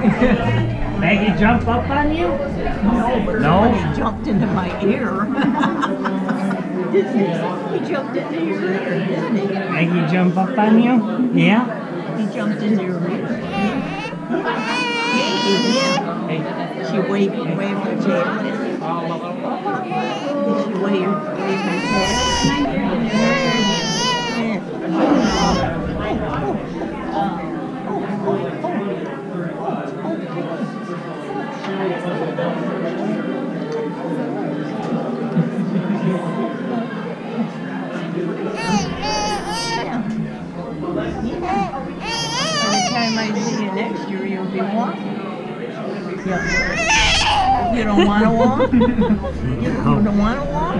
Maggie jump up on you? No, but No? somebody jumped into my ear. he? He jumped into your ear, didn't he? Maggie jump up on you? Yeah? He jumped into your ear. Yeah. Hey, She waved, waved her tail. Every time I see you next year, you'll be walking. Yeah. You don't want to walk? You, don't want to walk?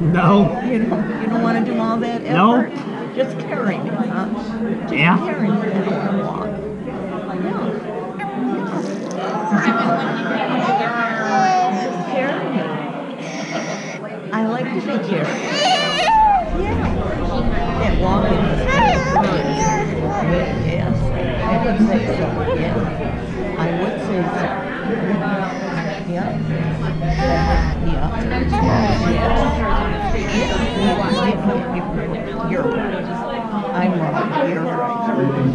no. You don't, you don't want to do all that effort? No. Just carry me, huh? Just Yeah. carry me. You don't want to walk. Yeah. Just carry me. I like to be carried. Yeah. Yeah. You're right. I'm wrong. You're right.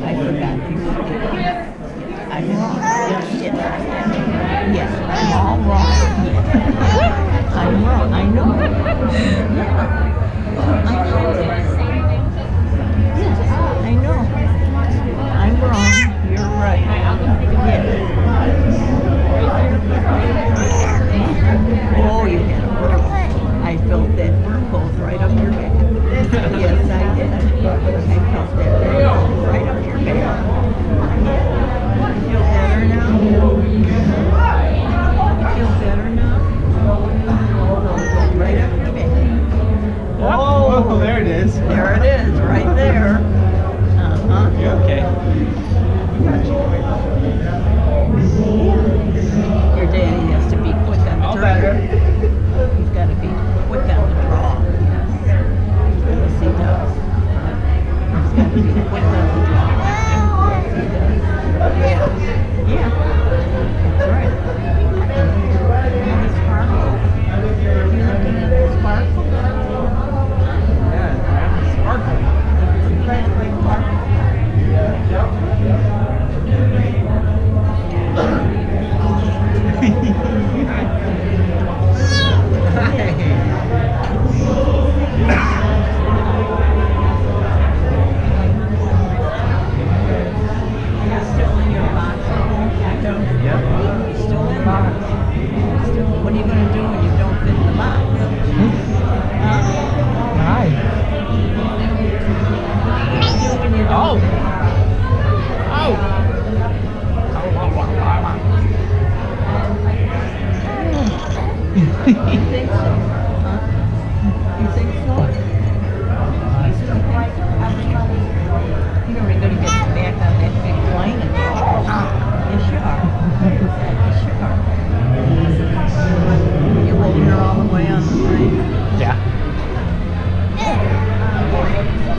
I forgot. I'm wrong. Yes. I'm all wrong. I'm wrong. I know. I know. I know. I'm wrong. You're right. Yes. You think so? Huh? You think so? You know, we're gonna